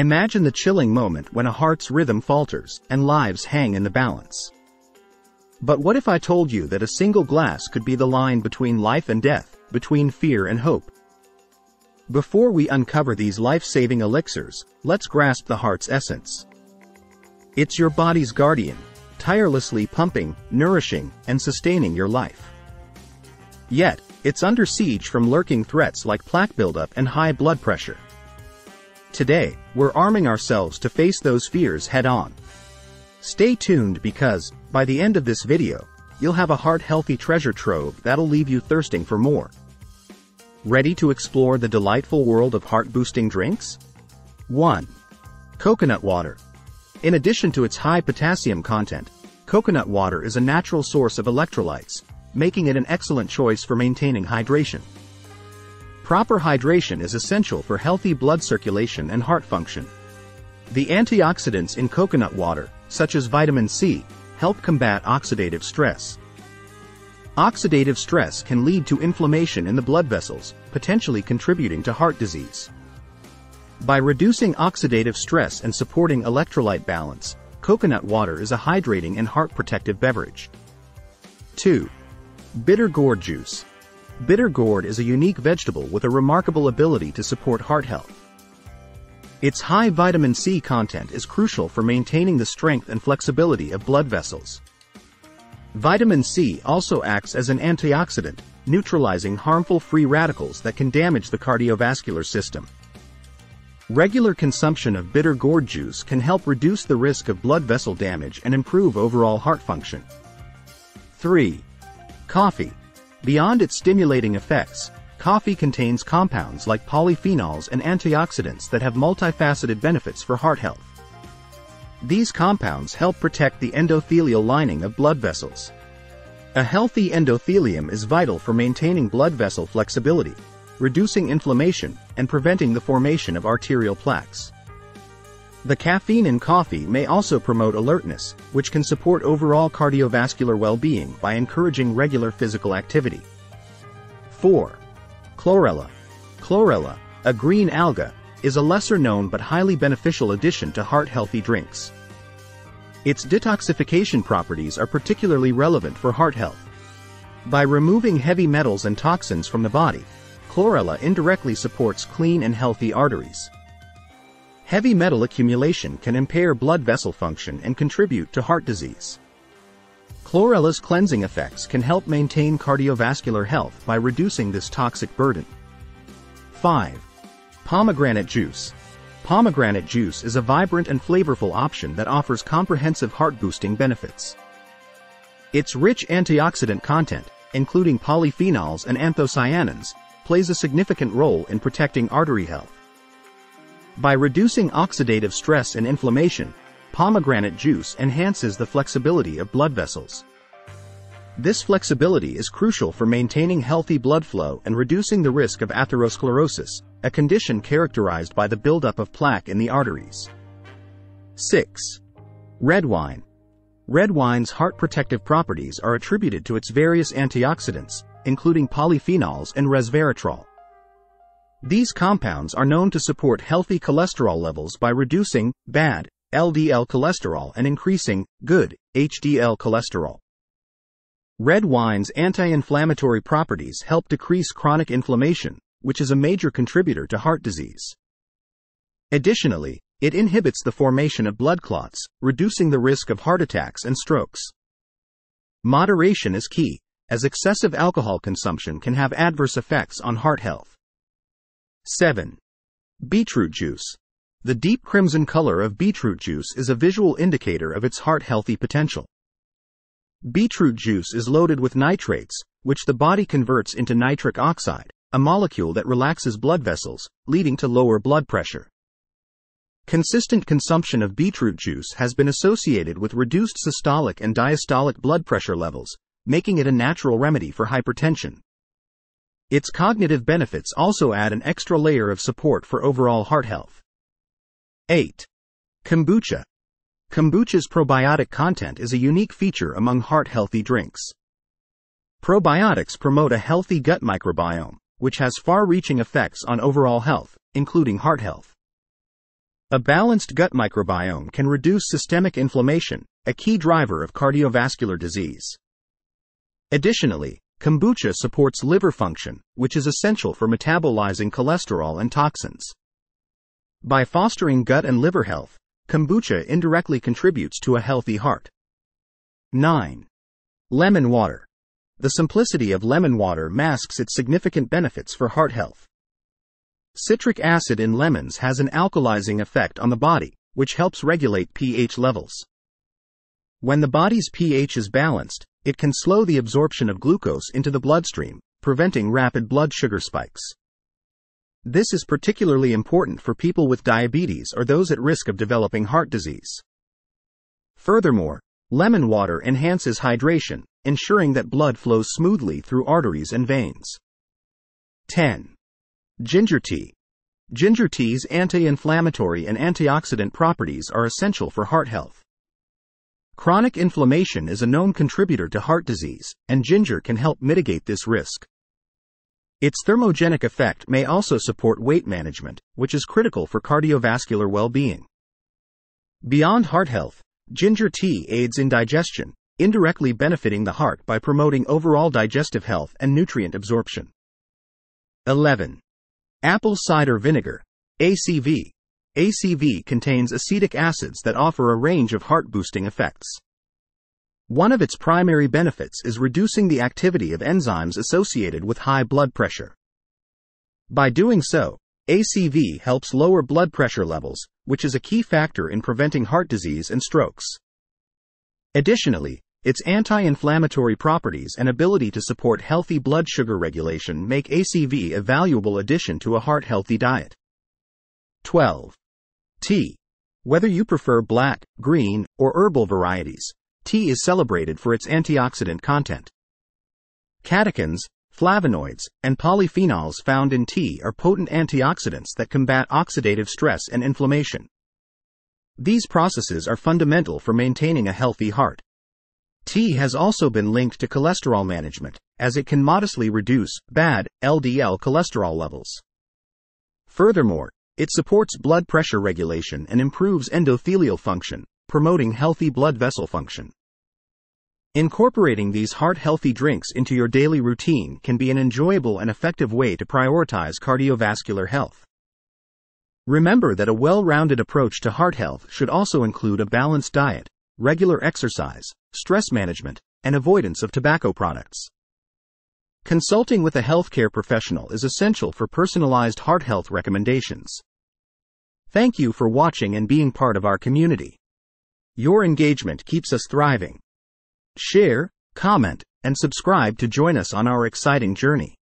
Imagine the chilling moment when a heart's rhythm falters and lives hang in the balance. But what if I told you that a single glass could be the line between life and death, between fear and hope? Before we uncover these life-saving elixirs, let's grasp the heart's essence. It's your body's guardian, tirelessly pumping, nourishing, and sustaining your life. Yet, it's under siege from lurking threats like plaque buildup and high blood pressure. Today, we're arming ourselves to face those fears head-on. Stay tuned because, by the end of this video, you'll have a heart-healthy treasure trove that'll leave you thirsting for more. Ready to explore the delightful world of heart-boosting drinks? 1. Coconut water. In addition to its high potassium content, coconut water is a natural source of electrolytes, making it an excellent choice for maintaining hydration. Proper hydration is essential for healthy blood circulation and heart function. The antioxidants in coconut water, such as vitamin C, help combat oxidative stress. Oxidative stress can lead to inflammation in the blood vessels, potentially contributing to heart disease. By reducing oxidative stress and supporting electrolyte balance, coconut water is a hydrating and heart protective beverage. 2. Bitter gourd juice. Bitter gourd is a unique vegetable with a remarkable ability to support heart health. Its high vitamin C content is crucial for maintaining the strength and flexibility of blood vessels. Vitamin C also acts as an antioxidant, neutralizing harmful free radicals that can damage the cardiovascular system. Regular consumption of bitter gourd juice can help reduce the risk of blood vessel damage and improve overall heart function. 3. Coffee. Beyond its stimulating effects, coffee contains compounds like polyphenols and antioxidants that have multifaceted benefits for heart health. These compounds help protect the endothelial lining of blood vessels. A healthy endothelium is vital for maintaining blood vessel flexibility, reducing inflammation, and preventing the formation of arterial plaques. The caffeine in coffee may also promote alertness, which can support overall cardiovascular well-being by encouraging regular physical activity. 4. Chlorella. Chlorella, a green alga, is a lesser-known but highly beneficial addition to heart-healthy drinks. Its detoxification properties are particularly relevant for heart health. By removing heavy metals and toxins from the body, chlorella indirectly supports clean and healthy arteries. Heavy metal accumulation can impair blood vessel function and contribute to heart disease. Chlorella's cleansing effects can help maintain cardiovascular health by reducing this toxic burden. 5. Pomegranate juice. Pomegranate juice is a vibrant and flavorful option that offers comprehensive heart-boosting benefits. Its rich antioxidant content, including polyphenols and anthocyanins, plays a significant role in protecting artery health. By reducing oxidative stress and inflammation, pomegranate juice enhances the flexibility of blood vessels. This flexibility is crucial for maintaining healthy blood flow and reducing the risk of atherosclerosis, a condition characterized by the buildup of plaque in the arteries. 6. Red wine. Red wine's heart protective properties are attributed to its various antioxidants, including polyphenols and resveratrol. These compounds are known to support healthy cholesterol levels by reducing bad LDL cholesterol and increasing good HDL cholesterol. Red wine's anti-inflammatory properties help decrease chronic inflammation, which is a major contributor to heart disease. Additionally, it inhibits the formation of blood clots, reducing the risk of heart attacks and strokes. Moderation is key, as excessive alcohol consumption can have adverse effects on heart health. 7. Beetroot juice. The deep crimson color of beetroot juice is a visual indicator of its heart-healthy potential. Beetroot juice is loaded with nitrates, which the body converts into nitric oxide, a molecule that relaxes blood vessels, leading to lower blood pressure. Consistent consumption of beetroot juice has been associated with reduced systolic and diastolic blood pressure levels, making it a natural remedy for hypertension. Its cognitive benefits also add an extra layer of support for overall heart health. 8. Kombucha. Kombucha's probiotic content is a unique feature among heart-healthy drinks. Probiotics promote a healthy gut microbiome, which has far-reaching effects on overall health, including heart health. A balanced gut microbiome can reduce systemic inflammation, a key driver of cardiovascular disease. Additionally, kombucha supports liver function, which is essential for metabolizing cholesterol and toxins. By fostering gut and liver health, kombucha indirectly contributes to a healthy heart. 9. Lemon water. The simplicity of lemon water masks its significant benefits for heart health. Citric acid in lemons has an alkalizing effect on the body, which helps regulate pH levels. When the body's pH is balanced, it can slow the absorption of glucose into the bloodstream, preventing rapid blood sugar spikes. This is particularly important for people with diabetes or those at risk of developing heart disease. Furthermore, lemon water enhances hydration, ensuring that blood flows smoothly through arteries and veins. 10. Ginger tea. Ginger tea's anti-inflammatory and antioxidant properties are essential for heart health. Chronic inflammation is a known contributor to heart disease, and ginger can help mitigate this risk. Its thermogenic effect may also support weight management, which is critical for cardiovascular well-being. Beyond heart health, ginger tea aids in digestion, indirectly benefiting the heart by promoting overall digestive health and nutrient absorption. 11. Apple cider vinegar, ACV. ACV contains acetic acids that offer a range of heart-boosting effects. One of its primary benefits is reducing the activity of enzymes associated with high blood pressure. By doing so, ACV helps lower blood pressure levels, which is a key factor in preventing heart disease and strokes. Additionally, its anti-inflammatory properties and ability to support healthy blood sugar regulation make ACV a valuable addition to a heart-healthy diet. 12. Tea. Whether you prefer black, green, or herbal varieties, Tea is celebrated for its antioxidant content. Catechins, flavonoids, and polyphenols found in tea are potent antioxidants that combat oxidative stress and inflammation. These processes are fundamental for maintaining a healthy heart. Tea has also been linked to cholesterol management, as it can modestly reduce bad LDL cholesterol levels. Furthermore, it supports blood pressure regulation and improves endothelial function, promoting healthy blood vessel function. Incorporating these heart healthy drinks into your daily routine can be an enjoyable and effective way to prioritize cardiovascular health. Remember that a well rounded approach to heart health should also include a balanced diet, regular exercise, stress management, and avoidance of tobacco products. Consulting with a healthcare professional is essential for personalized heart health recommendations. Thank you for watching and being part of our community. Your engagement keeps us thriving. Share, comment, and subscribe to join us on our exciting journey.